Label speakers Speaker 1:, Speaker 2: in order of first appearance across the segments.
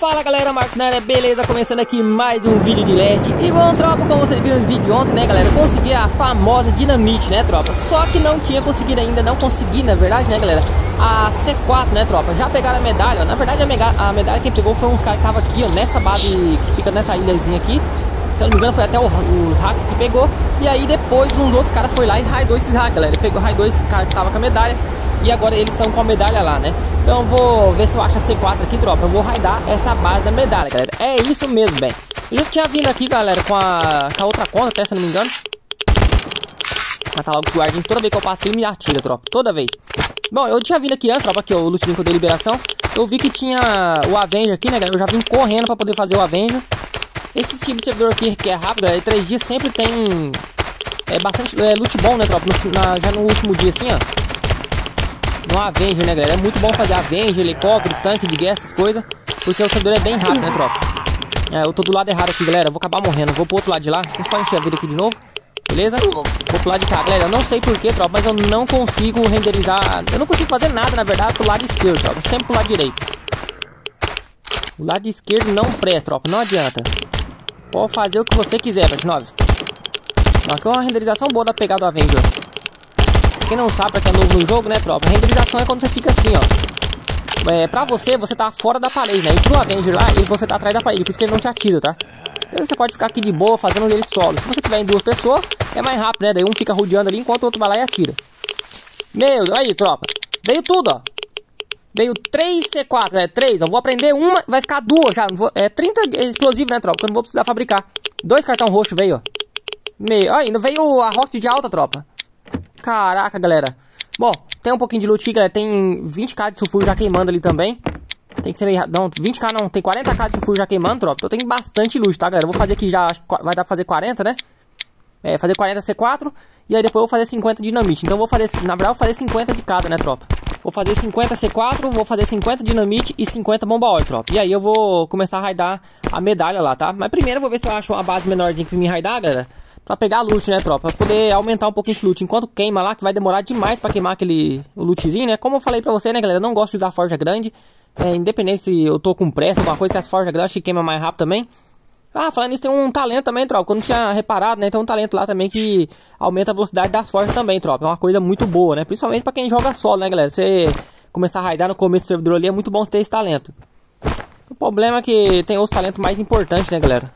Speaker 1: Fala galera, Marcos na área, beleza? Começando aqui mais um vídeo de leste. E bom, tropa, como vocês viram no vídeo ontem, né galera? Consegui a famosa dinamite, né tropa? Só que não tinha conseguido ainda, não consegui na verdade, né galera? A C4, né tropa? Já pegaram a medalha, na verdade a, medalha, a medalha pegou foi uns caras que tava aqui, ó Nessa base que fica nessa ilhazinha aqui se não me engano foi até o, os hackers que pegou E aí depois uns outros caras foi lá e raidou esses hackers, galera Ele pegou, raidou esse cara que tava com a medalha e agora eles estão com a medalha lá, né? Então vou ver se eu acho a C4 aqui, tropa. Eu vou raidar essa base da medalha, galera. É isso mesmo, bem. Eu já tinha vindo aqui, galera, com a, com a outra conta, até se eu não me engano. Matar logo os guardinhos. Toda vez que eu passo ele me atira, tropa. Toda vez. Bom, eu tinha vindo aqui antes, tropa, aqui, ó, o lootzinho que eu dei liberação. Eu vi que tinha o Avenger aqui, né, galera? Eu já vim correndo pra poder fazer o Avenger. Esse tipo de servidor aqui que é rápido, galera, três dias sempre tem... É bastante é, loot bom, né, tropa? No, na, já no último dia, assim, ó no Avenger, né, galera? É muito bom fazer Avenger, helicóptero, tanque de guerra, essas coisas. Porque o servidor é bem rápido, né, tropa? É, eu tô do lado errado aqui, galera. Eu vou acabar morrendo. Vou pro outro lado de lá. Deixa eu só encher a vida aqui de novo. Beleza? Vou pro lado de cá, galera. Eu não sei porquê, tropa, mas eu não consigo renderizar. Eu não consigo fazer nada, na verdade, pro lado esquerdo, tropa. Sempre pro lado direito. O lado esquerdo não presta, tropa. Não adianta. Pode fazer o que você quiser, Platinoves. Aqui é uma renderização boa da pegada do Avenger. Quem não sabe, pra quem é novo no jogo, né, tropa? A renderização é quando você fica assim, ó. É, pra você, você tá fora da parede, né? E pro Avenger lá, ele, você tá atrás da parede, por isso que ele não te atira, tá? Aí você pode ficar aqui de boa, fazendo ele solo. Se você tiver em duas pessoas, é mais rápido, né? Daí um fica rodeando ali, enquanto o outro vai lá e atira. Meu, aí, tropa. Veio tudo, ó. Veio 3 C4, é 3. Eu vou aprender uma, vai ficar duas já. Vou, é 30 explosivos, né, tropa? Que eu não vou precisar fabricar. Dois cartão roxo veio, ó. Meio. Ainda veio a rocket de alta, tropa. Caraca, galera. Bom, tem um pouquinho de loot aqui, galera. Tem 20k de sulfuro já queimando ali também. Tem que ser meio... Não, 20k não. Tem 40k de sulfuro já queimando, tropa. Então tem bastante loot, tá, galera? Eu vou fazer aqui já... Vai dar pra fazer 40, né? É, fazer 40 C4. E aí depois eu vou fazer 50 dinamite. Então vou fazer... Na verdade, vou fazer 50 de cada, né, tropa? Vou fazer 50 C4, vou fazer 50 dinamite e 50 bomba óleo, tropa. E aí eu vou começar a raidar a medalha lá, tá? Mas primeiro eu vou ver se eu acho uma base menorzinha pra me raidar, galera. Pra pegar loot, né, tropa? Pra poder aumentar um pouquinho esse loot. Enquanto queima lá, que vai demorar demais pra queimar aquele o lootzinho, né? Como eu falei pra você, né, galera? Eu não gosto de usar forja grande. É, independente se eu tô com pressa, alguma coisa que as forjas grandes que queima mais rápido também. Ah, falando isso, tem um talento também, tropa. Quando tinha reparado, né? Tem um talento lá também que aumenta a velocidade das forjas também, tropa. É uma coisa muito boa, né? Principalmente pra quem joga solo, né, galera? Você começar a raidar no começo do servidor ali é muito bom ter esse talento. O problema é que tem outros talentos mais importantes, né, galera?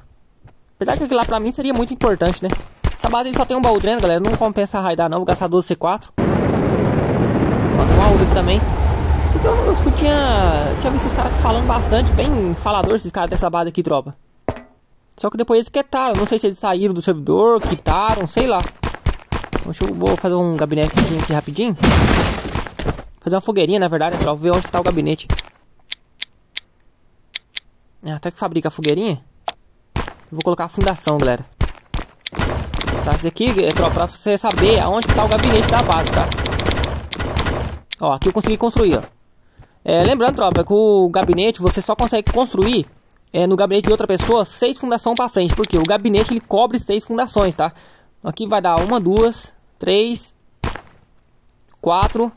Speaker 1: Apesar que aquilo lá pra mim seria muito importante, né? Essa base só tem um baú dreno, galera. Não compensa raidar não. Vou gastar 12 C4. Ó, tem uma outra aqui também. Isso aqui eu, eu, eu tinha, tinha visto os caras falando bastante. Bem falador esses caras dessa base aqui, tropa. Só que depois eles quitaram. Não sei se eles saíram do servidor, quitaram, sei lá. Deixa eu vou fazer um gabinetezinho aqui rapidinho. Fazer uma fogueirinha, na verdade, tropa. Ver onde está o gabinete. É, até que fabrica a fogueirinha. Vou colocar a fundação, galera. Tá? Isso aqui é pra você saber aonde está o gabinete da base, tá? Ó, aqui eu consegui construir, ó. É, lembrando, tropa, que o gabinete você só consegue construir é, no gabinete de outra pessoa seis fundações para frente. Porque o gabinete ele cobre seis fundações, tá? Aqui vai dar uma, duas, três, quatro,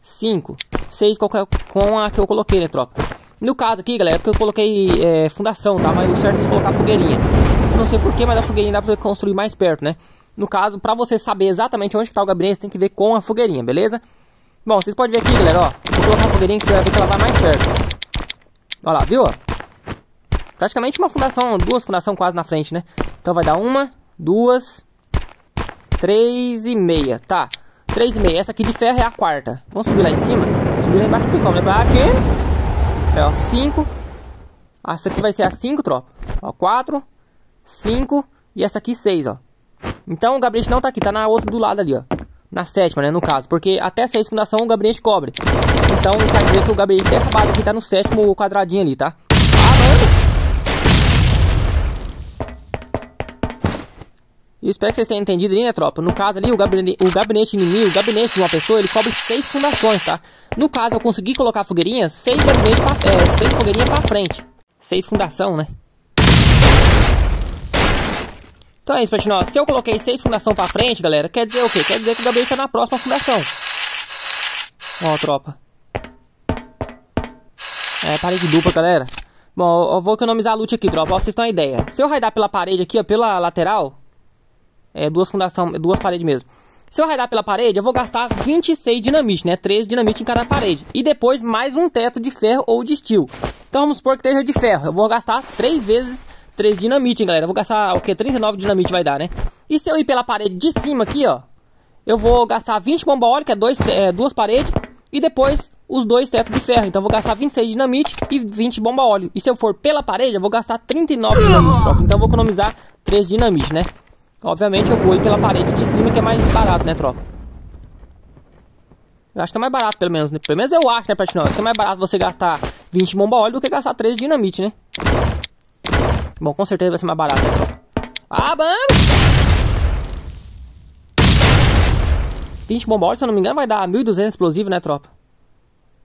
Speaker 1: cinco, seis com a que eu coloquei, né, tropa? No caso aqui, galera, é porque eu coloquei é, fundação, tá? Mas o certo é colocar fogueirinha. Eu não sei porquê, mas a fogueirinha dá pra construir mais perto, né? No caso, pra você saber exatamente onde está o gabinete, você tem que ver com a fogueirinha, beleza? Bom, vocês podem ver aqui, galera, ó. Vou colocar a fogueirinha que você vai ver que ela vai mais perto. Olha lá, viu? Praticamente uma fundação, duas fundações quase na frente, né? Então vai dar uma, duas, três e meia, tá? Três e meia. Essa aqui de ferro é a quarta. Vamos subir lá em cima? Subir lá embaixo tem como, né? Aqui. É, ó, 5. Essa aqui vai ser a 5, tropa. Ó, 4, 5 e essa aqui 6, ó. Então o gabinete não tá aqui, tá na outra do lado ali, ó. Na sétima, né, no caso. Porque até 6 fundação o gabinete cobre. Então quer dizer que o gabinete dessa base aqui tá no sétimo quadradinho ali, tá? E espero que vocês tenham entendido ali, né, tropa? No caso ali, o gabinete, o gabinete inimigo, o gabinete de uma pessoa, ele cobre seis fundações, tá? No caso, eu consegui colocar fogueirinha, seis gabinetes pra, é, seis fogueirinhas pra frente. Seis fundação, né? Então é isso, pessoal. Se eu coloquei seis fundação pra frente, galera, quer dizer o quê? Quer dizer que o gabinete tá na próxima fundação. Ó, tropa. É, parede dupla, galera. Bom, eu vou economizar loot aqui, tropa. Ó, vocês têm uma ideia. Se eu raidar pela parede aqui, ó, pela lateral... É, duas fundação, duas paredes mesmo. Se eu raidar pela parede, eu vou gastar 26 dinamite, né? 13 dinamite em cada parede. E depois mais um teto de ferro ou de steel. Então vamos supor que esteja de ferro. Eu vou gastar 3 vezes 3 dinamite, galera. Eu vou gastar o que? 39 dinamite vai dar, né? E se eu ir pela parede de cima aqui, ó. Eu vou gastar 20 bomba óleo, que é, dois, é duas paredes. E depois os dois tetos de ferro. Então eu vou gastar 26 dinamite e 20 bomba óleo. E se eu for pela parede, eu vou gastar 39 dinamite. Então eu vou economizar 3 dinamite, né? Obviamente eu vou ir pela parede de cima que é mais barato, né, tropa? Eu acho que é mais barato, pelo menos, né? Pelo menos eu acho, né, Platinão? Acho que é mais barato você gastar 20 bomba óleo do que gastar 13 dinamite, né? Bom, com certeza vai ser mais barato, né, tropa? Ah, vamos! 20 bomba óleo, se eu não me engano, vai dar 1.200 explosivo, né, tropa?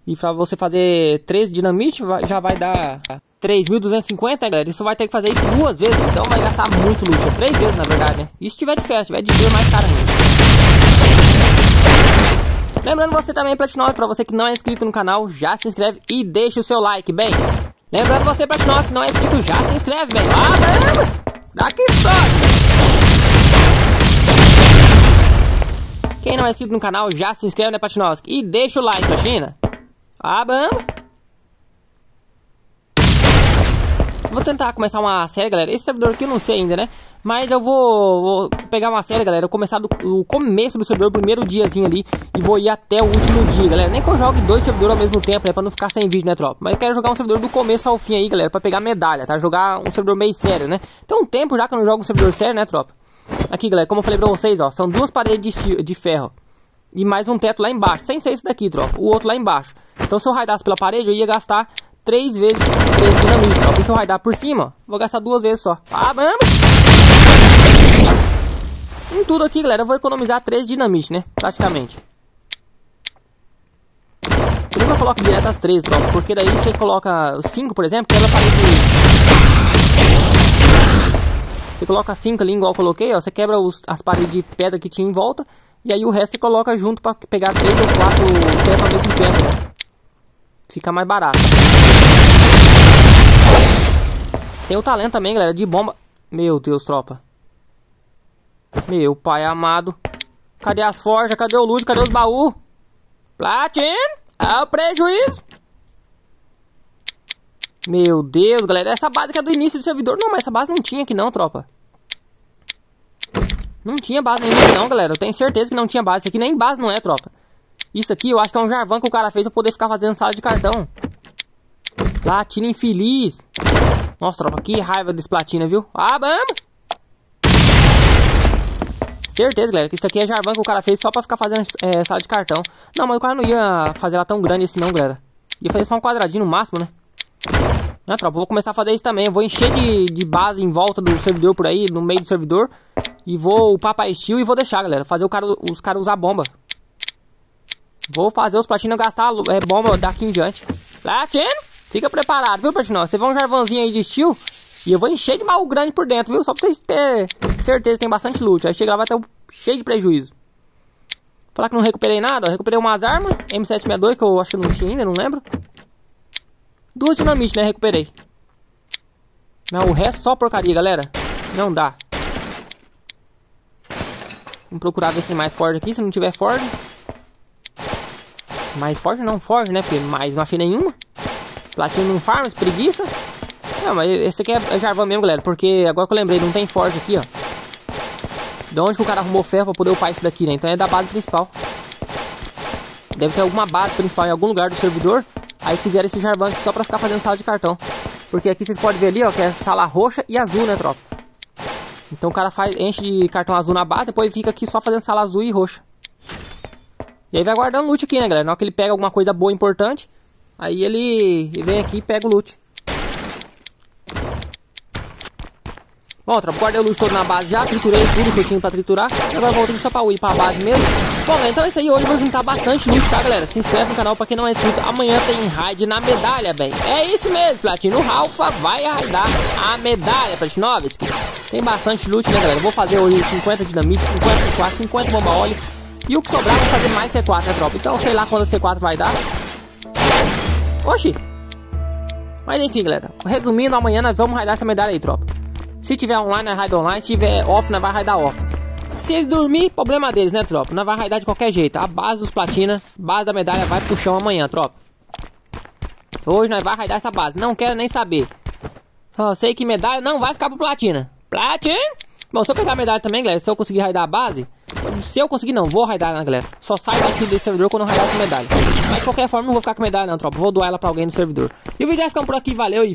Speaker 1: E pra você fazer 13 dinamite, já vai dar 3.250, né, galera? Isso vai ter que fazer isso duas vezes, então vai gastar muito luxo. Três vezes, na verdade, né? Se tiver de festa, tiver de estilo, mais caro ainda. Lembrando você também, Platinosa, pra você que não é inscrito no canal, já se inscreve e deixa o seu like, bem. Lembrando você, Platinosa, se não é inscrito, já se inscreve, bem. Ah, caramba! Dá que explode! Quem não é inscrito no canal, já se inscreve, né, Platinoski? E deixa o like, Platina. Ah, bamba! Vou tentar começar uma série, galera. Esse servidor aqui eu não sei ainda, né? Mas eu vou, vou pegar uma série, galera. Começar do, começo do servidor, primeiro diazinho ali. E vou ir até o último dia, galera. Nem que eu jogue dois servidores ao mesmo tempo, né? Pra não ficar sem vídeo, né, tropa? Mas eu quero jogar um servidor do começo ao fim aí, galera. Pra pegar medalha, tá? Jogar um servidor meio sério, né? Tem um tempo já que eu não jogo um servidor sério, né, tropa? Aqui, galera, como eu falei pra vocês, ó. São duas paredes de, de ferro. E mais um teto lá embaixo. Sem ser esse daqui, tropa. O outro lá embaixo. Então, se eu raidasse pela parede, eu ia gastar três vezes três dinamite, ó. E se eu raidar por cima, vou gastar duas vezes só. Ah, vamos! Em tudo aqui, galera, eu vou economizar três dinamite, né? Praticamente. Eu nunca coloco direto as três, tropa. Porque daí você coloca cinco, por exemplo, quebra a parede... Você coloca cinco ali, igual eu coloquei, ó. Você quebra os, as paredes de pedra que tinha em volta. E aí o resto você coloca junto pra pegar três ou quatro teto ao mesmo tempo, né? Fica mais barato. Tem o talento também, galera, de bomba. Meu Deus, tropa. Meu pai amado. Cadê as forjas? Cadê o loot? Cadê os baús? Platin! É o prejuízo! Meu Deus, galera. Essa base que é do início do servidor. Não, mas essa base não tinha aqui não, tropa. Não tinha base nenhuma não, galera. Eu tenho certeza que não tinha base. Isso aqui nem base não é, tropa. Isso aqui eu acho que é um jarvan que o cara fez pra poder ficar fazendo sala de cartão. Platina infeliz. Nossa, tropa, que raiva desse platina, viu? Ah, vamos! Certeza, galera, que isso aqui é jarvan que o cara fez só pra ficar fazendo é, sala de cartão. Não, mas o cara não ia fazer ela tão grande assim não, galera. Ia fazer só um quadradinho no máximo, né? Né, tropa? Vou começar a fazer isso também. Eu vou encher de, de base em volta do servidor por aí, no meio do servidor. E vou upar pra estilo e vou deixar, galera. Fazer o cara, os caras usar bomba. Vou fazer os platinos gastar é, bomba daqui em diante. Platino, fica preparado, viu, Platino? Você vê um jarvãozinho aí de estilo. E eu vou encher de baú grande por dentro, viu? Só pra vocês terem certeza que tem bastante loot. Aí chega lá vai ter cheio de prejuízo. Falar que não recuperei nada, eu recuperei umas armas. M762 que eu acho que não tinha ainda, não lembro. Duas dinamite, né? Recuperei. Não, o resto só porcaria, galera. Não dá. Vamos procurar ver se tem mais Ford aqui. Se não tiver Ford. Mais Ford não Ford, né? Porque mais não achei nenhuma. Platinum Farms, preguiça. Não, mas esse aqui é, é Jarvan mesmo, galera. Porque agora que eu lembrei, não tem Ford aqui, ó. De onde que o cara arrumou ferro pra poder upar isso daqui, né? Então é da base principal. Deve ter alguma base principal em algum lugar do servidor. Aí fizeram esse Jarvan aqui só pra ficar fazendo sala de cartão. Porque aqui vocês podem ver ali, ó, que é sala roxa e azul, né, tropa? Então o cara faz, enche de cartão azul na base, depois fica aqui só fazendo sala azul e roxa. E aí vai guardando loot aqui, né, galera? Na hora que ele pega alguma coisa boa, importante, aí ele, ele vem aqui e pega o loot. Bom, tropa, guardei o loot todo na base já, triturei tudo que eu tinha pra triturar. Agora voltei só pra ir pra base mesmo. Bom, então é isso aí. Hoje eu vou juntar bastante loot, tá, galera? Se inscreve no canal pra quem não é inscrito. Amanhã tem raid na medalha, bem. É isso mesmo, Platino. Ralfa vai raidar a medalha, Platinovski. Tem bastante loot, né, galera? vou fazer hoje 50 dinamite, 50 C4, 50 bomba óleo. E o que sobrar, vou fazer mais C4, né, tropa? Então, sei lá quando C4 vai dar. Oxi. Mas enfim, galera. Resumindo, amanhã nós vamos raidar essa medalha aí, tropa. Se tiver online, nós raida online. Se tiver off, nós vai raidar off. Se ele dormir, problema deles, né, tropa? Nós vai raidar de qualquer jeito. A base dos platina, base da medalha vai pro chão amanhã, tropa. Hoje nós vai raidar essa base. Não quero nem saber. Só sei que medalha não vai ficar pro platina. Platina? Bom, se eu pegar a medalha também, galera, se eu conseguir raidar a base, se eu conseguir não, vou raidar, né, galera. Só saio daqui desse servidor quando eu raidar essa medalha. Mas de qualquer forma, não vou ficar com medalha não, tropa. Vou doar ela pra alguém no servidor. E o vídeo vai ficando por aqui, valeu e